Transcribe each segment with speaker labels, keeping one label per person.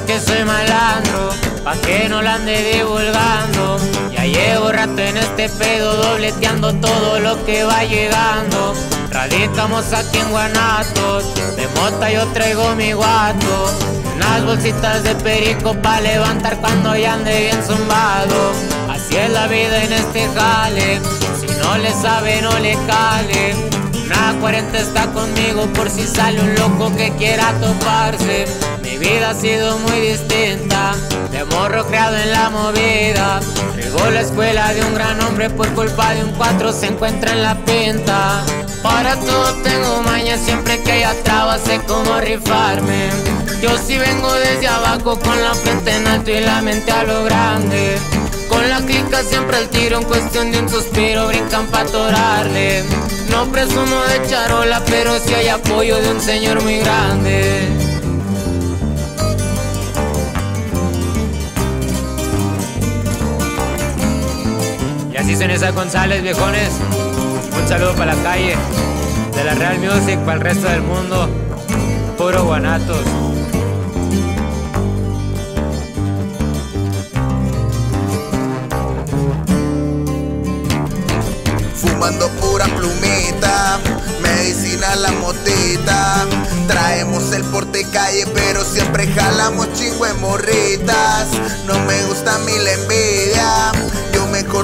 Speaker 1: que soy malandro, pa' que no la ande divulgando. Ya llevo rato en este pedo, dobleteando todo lo que va llegando. Radicamos aquí en Guanatos, de mota yo traigo mi guato. Unas bolsitas de perico pa' levantar cuando ya ande bien zumbado. Así es la vida en este jale, si no le sabe no le cale. Una 40 está conmigo por si sale un loco que quiera toparse. Vida ha sido muy distinta, de morro creado en la movida. Llegó la escuela de un gran hombre por culpa de un cuatro se encuentra en la pinta. Para todo tengo maña, siempre que haya trabas sé cómo rifarme. Yo sí vengo desde abajo con la frente en alto y la mente a lo grande. Con la clica siempre el tiro en cuestión de un suspiro brincan pa' atorarle. No presumo de charola, pero si hay apoyo de un señor muy grande. Son esas González, viejones. Un saludo para la calle, de la Real Music, para el resto del mundo. Puro guanatos.
Speaker 2: Fumando pura plumita, medicina la motita. Traemos el porte calle, pero siempre jalamos chingo morritas. No me gusta mi la envidia,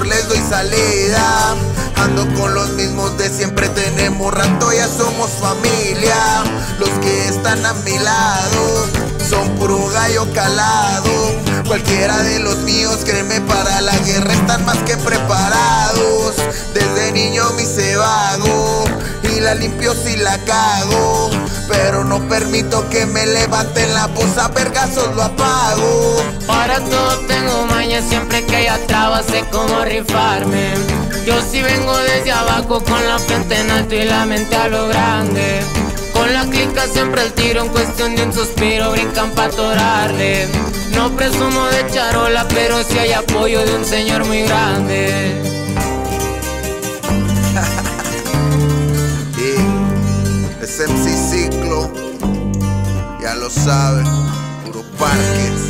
Speaker 2: les doy salida. Ando con los mismos de siempre, tenemos rato, ya somos familia. Los que están a mi lado son puro gallo calado. Cualquiera de los míos, créeme, para la guerra están más que preparados. Desde niño me hice vago y la limpio si la cago. Pero no permito que me levanten la voz a vergazos lo apago.
Speaker 1: Para todo tengo maña, siempre que haya trabas sé cómo rifarme. Yo sí vengo desde abajo con la frente en alto y la mente a lo grande. Con la clica siempre el tiro en cuestión de un suspiro brincan pa' atorarle. No presumo de charola, pero si hay apoyo de un señor muy grande.
Speaker 2: es MC ya lo sabes, puro parques.